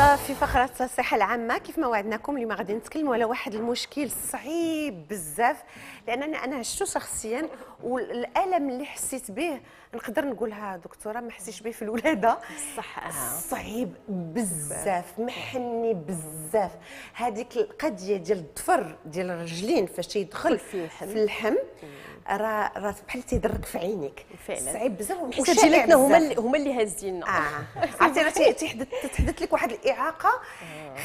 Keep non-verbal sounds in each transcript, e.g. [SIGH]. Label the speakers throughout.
Speaker 1: في فقرة الصحة العامة كيف ما وعدناكم اليوم غادي نتكلموا على واحد المشكل صعيب بزاف لأنني أنا عشته شخصيا والألم اللي حسيت به نقدر نقولها دكتورة ما حسيتش به في الولادة.
Speaker 2: صح
Speaker 1: صعيب بزاف. محني بزاف. هذيك القضية ديال الضفر ديال الرجلين فاش تيدخل
Speaker 2: في اللحم.
Speaker 1: في اللحم راه راه بحال تيدرك في عينيك.
Speaker 2: فعلا.
Speaker 1: صعيب بزاف
Speaker 2: جيلاتنا هما. اللي هما اللي هازيننا
Speaker 1: آه. [LAUGHS] عرفتي راه تيحدث تحدث لك واحد الإعاقة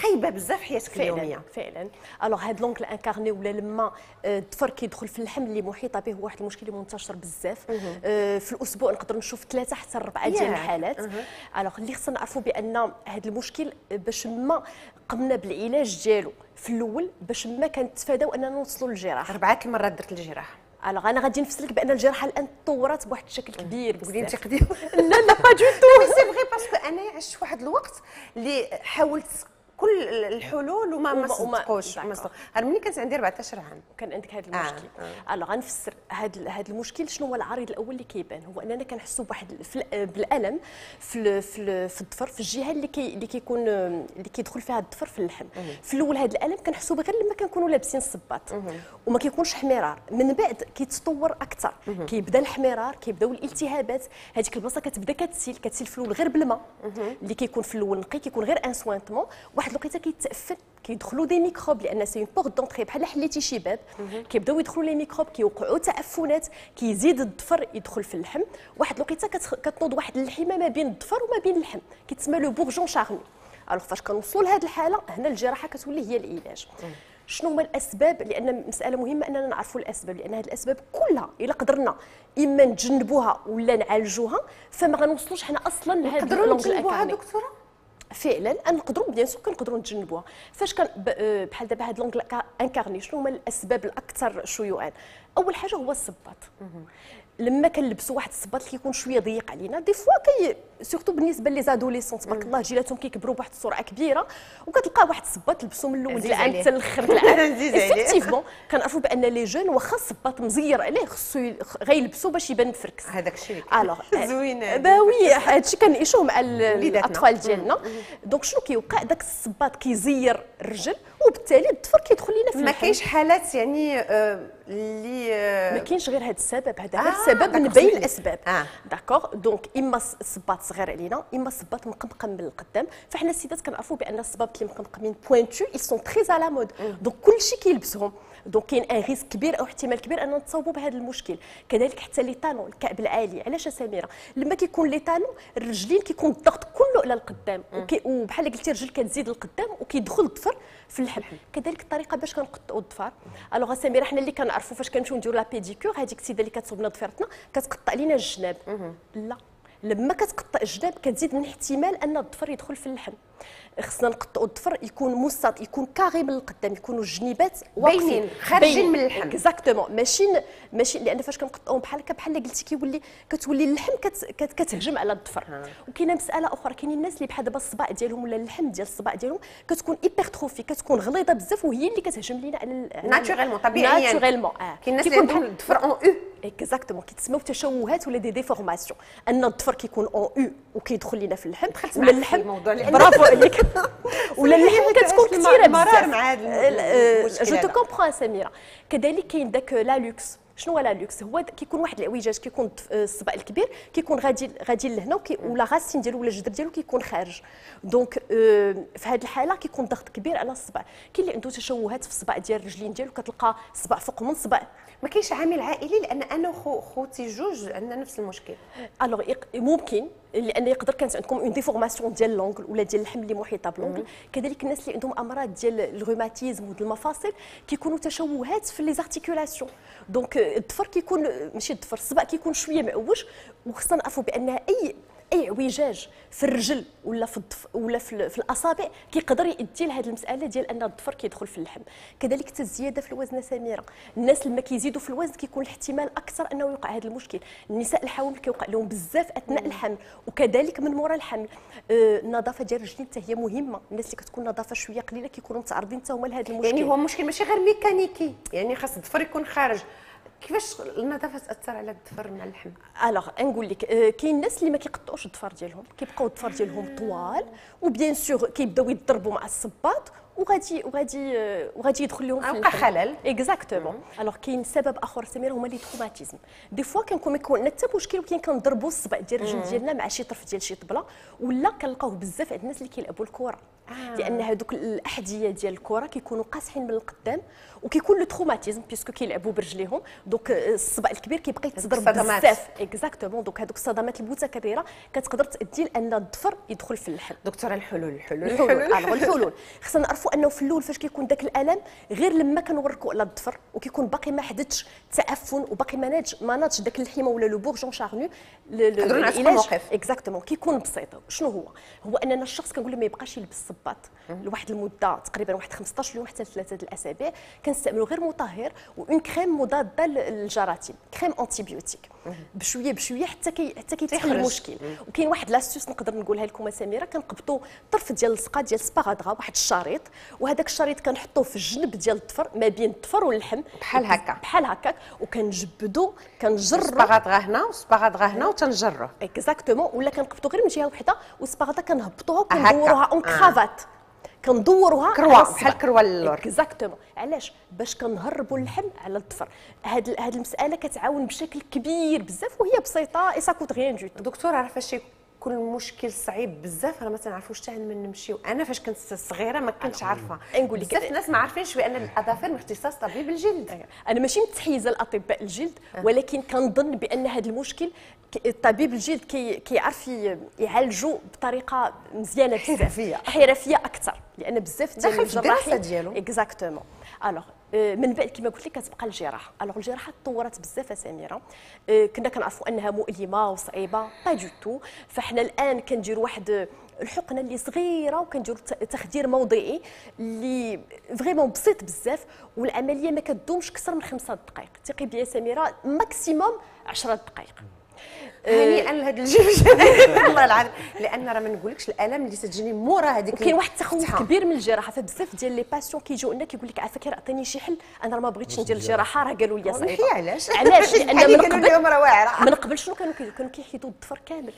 Speaker 1: خايبة بزاف في حياتك
Speaker 2: فعلا
Speaker 1: اليومية.
Speaker 2: فعلا. Alors هاد l'ongle incarné ولا لما آه، الضفر كيدخل في اللحم اللي محيطة به هو واحد المشكل منتشر بزاف. آه، في الأسبوع نقدر نشوف ثلاثة حتى أربعة ديال. الحالات. Alors اللي خصنا نعرفوا بأن هذا المشكل آه، باش ما قمنا بالعلاج ديالو في الأول باش ما كنتفاداو أننا نوصلوا للجراحه
Speaker 1: أربعة المرات درت الجراحه
Speaker 2: Alors أنا غادي نفسر لك بأن الجراحه الآن تطورت بواحد الشكل كبير
Speaker 1: قولي
Speaker 2: أنت
Speaker 1: قديم. [LAUGHS]
Speaker 2: لا لا pas du tout
Speaker 1: c'est vrai parce que أنا عشت واحد الوقت اللي حاولت كل الحلول وما ما صدقوش ملي كانت عندي 14 عام.
Speaker 2: كان عندك هذا
Speaker 1: آه،
Speaker 2: المشكل. Alors غنفسر هذا هذا المشكل شنو هو العرض الأول اللي كيبان؟ هو أننا كنحسوا بواحد ال- بالألم في ال- في ال- في الضفر في الجهة اللي كي اللي كيكون اللي كيدخل فيها الضفر في اللحم. في الأول هذا الألم كنحسوا به غير لما كنكونوا لابسين الصباط. وما كيكونش حمرار من بعد كيتطور أكثر. كيبدا الحمرار كيبداو الالتهابات. هذيك البلاصة كتبدا كتسيل كتسيل في الأول غير بالماء. اللي كيكون في الأول نقي كيكون غير un suintement واحد الوقيته كيتعفن كيدخلوا des microbes لأن c'est une porte d'entrée بحال حليتي شي باب كيبداو يدخلوا les microbes كيوقعوا تعفنات كيزيد الضفر يدخل في اللحم. واحد الوقيته كتنوض واحد اللحمة ما بين الضفر وما بين اللحم. كيتسمى le bourgeon charnu alors فاش كنوصلوا لهذه الحالة هنا الجراحة كتولي هي العلاج. شنو هما الأسباب؟ لأن مسألة مهمة أننا نعرفوا الأسباب لأن هذه الأسباب كلها إلا قدرنا إما نتجنبوها ولا نعالجوها فما غنوصلوش حنا أصلا لهذا
Speaker 1: نقدروا نتجنبوها. دكتورة؟
Speaker 2: فعلا نقدروا bien sûr كنقدروا نتجنبوها. فاش كان آه، بحال دابا هاد l'ongle incarné شنو هما الأسباب الأكثر شيوعا. أول حاجة هو الصباط. لما كنلبسوا واحد الصباط اللي كيكون شوية ضيق علينا des fois كي surtout بالنسبة لي les adolescents تبارك الله جيلاتهم كيكبروا بواحد السرعة كبيرة وكتلقى واحد الصباط لبسوا من الأول العام. حتى
Speaker 1: الآخر.
Speaker 2: effectivement كنعرفوا بأن les jeunes واخا الصباط مزير عليه خصو غيلبسوا باش يبان مفركس
Speaker 1: هذاك الشيء
Speaker 2: alors
Speaker 1: زوينه
Speaker 2: bah oui هادشي كنعيشوه مع. الأطفال ديالنا. donc شنو كيوقع؟ داك الصباط كيزير الرجل وبالتالي الضفر كيدخل لينا في
Speaker 1: ما. كاينش حالات يعني آه، اللي
Speaker 2: ما
Speaker 1: آه،
Speaker 2: كاينش غير هذا السبب هذا
Speaker 1: آه،
Speaker 2: غير السبب من
Speaker 1: d'accord،
Speaker 2: بين. الأسباب.
Speaker 1: آه.
Speaker 2: d'accord donc إما الص- الصباط صغير علينا إما الصباط مقمقم من القدام. فإحنا السيدات كنعرفوا بأن الصباط اللي مقمقمين pointus sont très à la mode. donc كلشي كيلبسهم. donc كاين un risque كبير أو احتمال كبير أن نتصاوبوا بهذا المشكل. كذلك حتى les talons الكعب العالي. علاش سميرة؟ لما كيكون les talons الرجلين كيكون الضغط القدام. وكي وبحال قلتي الرجل كتزيد للقدام وكيدخل الضفر في اللحم. كذلك الطريقة باش كنقطعوا الضفار alors سميره حنا اللي كنعرفوا فاش كنمشيو نديروا la pédicure هذيك السيده اللي كتصوب لنا كتقطع لينا الجناب. لا. لما كتقطع الجناب كتزيد من احتمال أن الضفر يدخل في اللحم. خصنا نقطعوا الضفر يكون مسطح يكون carré من القدام يكونوا الجنيبات واقفين.
Speaker 1: باينين، خارجين من اللحم.
Speaker 2: exactement ماشي ماشي لأن فاش كنقطعوهم بحال هكا بحال قلتي كيولي كتولي اللحم كت كت كتهجم على الضفر وكاينة مسألة أخرى كاينين الناس اللي بحال دابا الصباع ديالهم ولا اللحم ديال الصباع ديالهم كتكون hypertrophie كتكون غليظة بزاف وهي اللي كتهجم لينا على
Speaker 1: naturellement طبيعيا.
Speaker 2: naturellement آه.
Speaker 1: كاين الناس اللي
Speaker 2: كيكون
Speaker 1: عندهم الضفر en O
Speaker 2: exactement كيتسموا تشوهات ولا des déformations أن الضفر كيكون اون أو وكيدخل لينا في اللحم
Speaker 1: دخلت
Speaker 2: ولا اللحم برافو [LAUGHS] اللحم
Speaker 1: صحيح،
Speaker 2: كتكون
Speaker 1: كثيرة
Speaker 2: بزاف. جو تو
Speaker 1: هذا.
Speaker 2: كومبرون سميره كذلك كاين داك لا لوكس. شنو هو لا لوكس؟ هو كيكون واحد الإعوجاج كيكون الصبع الكبير كيكون غادي غادي لهنا ولا غاسين ديالو ولا الجدر ديالو كيكون خارج. دونك آه، في هذه الحالة كيكون ضغط كبير على الصبع كاين اللي عنده تشوهات في الصبع ديال الرجلين ديالو كتلقى صبع فوق من صبع
Speaker 1: ما كاينش عامل عائلي لأن أنا خوتي جوج عندنا نفس المشكل.
Speaker 2: alors ممكن. لأن يقدر كانت عندكم une déformation ديال l'ongle ولا ديال اللحم اللي محيطة ب l'ongle كذلك الناس اللي عندهم أمراض ديال الروماتيزم وديال المفاصل كيكونوا تشوهات في les articulations donc الضفر كيكون ماشي الضفر الصبع كيكون شوية معوج وخصنا نعرفوا بأن أي أي اعوجاج في الرجل ولا في الضفر ولا في, في الأصابع كيقدر يؤدي لهذه المسألة ديال أن الضفر كيدخل في اللحم. كذلك حتى الزيادة في الوزن سميرة. الناس لما كيزيدوا في الوزن كيكون الاحتمال أكثر أنه يوقع هذا المشكل. النساء الحوامل كيوقع لهم بزاف أثناء الحمل وكذلك من موراء الحمل آه، النظافة ديال الرجلين حتى هي مهمة. الناس اللي كتكون نظافة شوية قليلة كيكونوا متعرضين حتى هما لهذا المشكل.
Speaker 1: يعني هو مشكل ماشي غير ميكانيكي. يعني خاص الضفر يكون خارج. كيفاش النظافة تأثر على الظفر مع اللحم؟
Speaker 2: الوغ نقول لك كاين الناس اللي ما كيقطعوش الظفر ديالهم كيبقاو الظفر ديالهم طوال و bien sûr كيبداو يضربوا مع الصباط وغادي وغادي آه، وغادي يدخل لهم
Speaker 1: وقع خلل.
Speaker 2: exactement alors كاين سبب آخر سميرة هما les traumatismes des fois كنكون يكون عندنا حتى مشكل ولكن كنضربوا الصبع ديال الرجل ديالنا مع شي طرف ديال شي طبلة ولا كنلقاوه بزاف عند الناس اللي كيلعبوا الكرة. آه. لأن هذوك الأحذية ديال الكرة كيكونوا قاصحين من القدام وكيكون le traumatisme puisque كيلعبوا برجليهم. donc الصبع الكبير كيبقى يتضرب بزاف. exactement donc هذوك الصدمات المتكرره كتقدر تؤدي لأن الظفر يدخل في اللحم.
Speaker 1: دكتورة الحلول
Speaker 2: الحلول. الحلول. الحلول. [LAUGHS] خصنا نعرفوا أنه في الأول فاش كيكون داك الألم غير لما كنوركوا على الظفر وكيكون باقي ما حدثش تعفن وباقي ما ناضش ما ناضش داك الحمى ولا le bourgeon charnu
Speaker 1: العلاج.
Speaker 2: exactement كيكون بسيط. شنو هو؟ هو أننا الشخص كنقول ما يبقاش يلبس الصباط لواحد المدة تقريبا واحد 15 يوم حتى ثلاثة الأسابيع كنستعملوا غير مطهر و une crème مضادة للجراثيم crème antibiotique بشوية بشوية حتى كي حتى كيتحل المشكل. وكاين واحد l'astuce نقدر نقولها لكم سميرة كنقبطوا طرف ديال اللصقة ديال sparadrap واحد الشريط وهذاك الشريط كنحطوه في الجنب ديال الظفر ما بين الظفر واللحم
Speaker 1: بحال هكا.
Speaker 2: بحال هكاك. وكنجبدوا كنجروا
Speaker 1: sparadrap هنا و sparadrap هنا وتنجروا
Speaker 2: exactement ولا كنقبطوا غير من جهة وحده و sparadrap كنهبطوها وكندوروها en cravate كندوروها
Speaker 1: كروا بحال كروا اللور.
Speaker 2: exactement علاش؟ باش كنهربوا اللحم على الظفر. هاد هاد المسألة كتعاون بشكل كبير بزاف وهي بسيطة et ça coûte rien
Speaker 1: du tout دكتورة عارفه شي كل مشكل صعيب بزاف راه ما تنعرفوش حتى من نمشيو أنا فاش كنت صغيرة ما كنتش عارفة.
Speaker 2: نقول لك
Speaker 1: بزاف الناس ما عارفينش بأن الأظافر من اختصاص طبيب الجلد.
Speaker 2: أيوة. أنا ماشي متحيزة لأطباء الجلد أه. ولكن كنظن بأن هذا المشكل طبيب الجلد كي كيعرف يعالجو بطريقة مزيانة بزاف.
Speaker 1: حرفية.
Speaker 2: حرفية أكثر لأن بزاف
Speaker 1: ديال الجراحين ديالو.
Speaker 2: exactement Alors من بعد كما قلت لك كتبقى الجراحة. Alors الجراحة تطورت بزاف سميره آه، كنا كنعرفوا أنها مؤلمة وصعيبة. pas du tout فاحنا الآن كنديروا واحد الحقنة اللي صغيرة وكنديروا تخدير موضعي اللي vraiment بسيط بزاف والعملية ما كدومش أكثر من خمسة دقائق. ثقي بيا سميره maximum 10 دقائق.
Speaker 1: هنيئا لهذا الجيل [LAUGHS] والله العظيم. لأن راه ما نقولكش الألم اللي تجيني مورا هذيك
Speaker 2: وكاين واحد التخوف كبير من الجراحة. فبزاف ديال les patients كيجيو لنا كيقول لك عافاك أعطيني شي حل أنا راه ما بغيتش ندير الجراحة راه قالوا لي صعيبة.
Speaker 1: علاش؟
Speaker 2: علاش؟ لأن [LAUGHS] من
Speaker 1: قبل
Speaker 2: من قبل شنو كانوا كانوا كيحيدوا الظفر كامل؟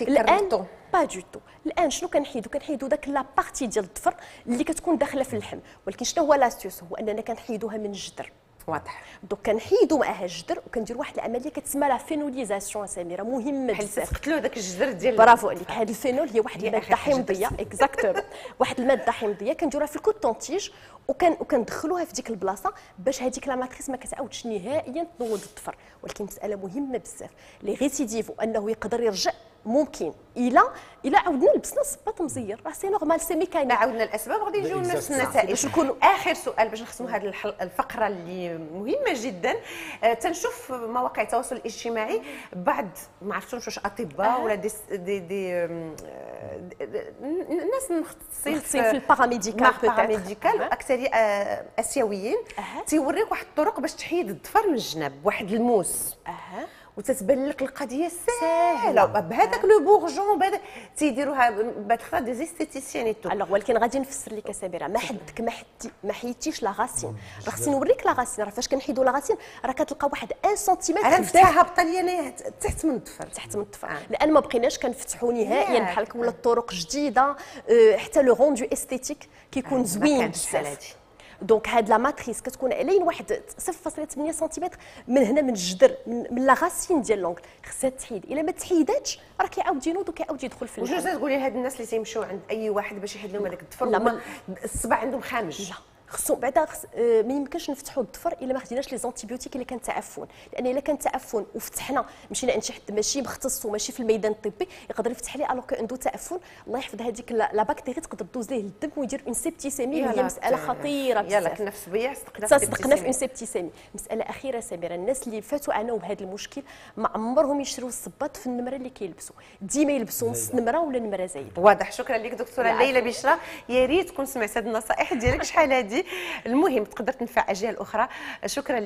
Speaker 1: الآن
Speaker 2: pas du tout الآن شنو كنحيدوا؟ كنحيدوا داك la partie ديال الظفر اللي كتكون داخلة في اللحم. ولكن شنو هو l'astuce هو أننا كنحيدوها من الجدر
Speaker 1: واضح.
Speaker 2: donc كنحيدوا معها الجدر وكندير واحد العملية كتسمى la phénolisation سميرة مهمه
Speaker 1: بزاف. تقتلوا داك الجدر ديال
Speaker 2: برافو عليك. هذا ال phénol هي واحد المادة حمضية exactement [LAUGHS] واحد المادة حمضية كنديروها في ال coton-tige وكان وكندخلوها في ديك البلاصة باش هذيك la matrice ما كتعاودش نهائيا تنوض الظفر. ولكن مسألة مهمة بزاف. les récidives وانه يقدر يرجع ممكن. إلى إلى عاودنا لبسنا الصباط مزير. راه c'est normal c'est mécanique
Speaker 1: عاودنا الأسباب غادي يجيو نفس النتائج. باش نكونوا آخر سؤال باش نختموا هذه الفقرة اللي مهمة جدا. آه تنشوف مواقع التواصل الاجتماعي بعض ما عرفتش واش أطباء آه. ولا دي دي, دي ناس مختصين
Speaker 2: في, في ال
Speaker 1: paramédical paramédical أكثر آه أسيويين. أه. تيوريك واحد الطرق باش تحيد الظفر من الجناب واحد الموس.
Speaker 2: أه.
Speaker 1: وتتبان لك القضية سهلة. بهذاك le bourgeon بهذا تيديروها بهذا des esthéticiennes tout
Speaker 2: l'ongle ولكن غادي نفسر لك سميرة ما حدك ما حدتي ما حيدتيش la racine راه خصني نوريك la racine راه فاش كنحيدوا la racine راه كتلقى واحد 1 سنتيمتر
Speaker 1: عرفتها هابطه تحت من الظفر.
Speaker 2: تحت من الظفر. آه. لأن ما بقيناش كنفتحوا نهائيا بحال ولا الطرق جديدة أه حتى le rendu esthétique كيكون زوين بزاف. donc هاد la matrice كتكون علين واحد 0.8 سنتيمتر من هنا من الجدر من la racine ديال l'ongle خصها تحيد. إلا ما تحيداتش راه كيعاود ينوض وكيعاود يدخل في
Speaker 1: الجو تقولي لهاد الناس اللي تيمشيو عند أي واحد باش يحيد لهم هذاك الضفر الصبع عندهم خامج.
Speaker 2: لا. خصو بعدا خص آه، ما يمكنش نفتحوا الظفر إلا ما خديناش les antibiotiques اللي كان تعفن. لأن إلا كان تعفن وفتحنا مشينا عند شي حد ماشي مختص وماشي في الميدان الطبي يقدر يفتح لي l'ongle عنده تعفن. الله يحفظ هذيك la bactérie تقدر دوز ليه الدم ويدير une septicémie وهي مسألة خطيرة بزاف.
Speaker 1: يلا كنا في صبيع
Speaker 2: صدقنا في une septicémie مسألة أخيرة سميرة الناس اللي فاتوا عناو بهذا المشكل ما عمرهم يشريوا الصباط في النمرة اللي كيلبسوا. ديما يلبسوا نص نمرة ولا نمرة زايدة.
Speaker 1: واضح شكرا لك دكتورة ليلى بشرى. يا ريت تكون سمعت هذه النصائح. ديالك شحال هذه؟ المهم تقدر تنفع أجيال أخرى. شكرا لك.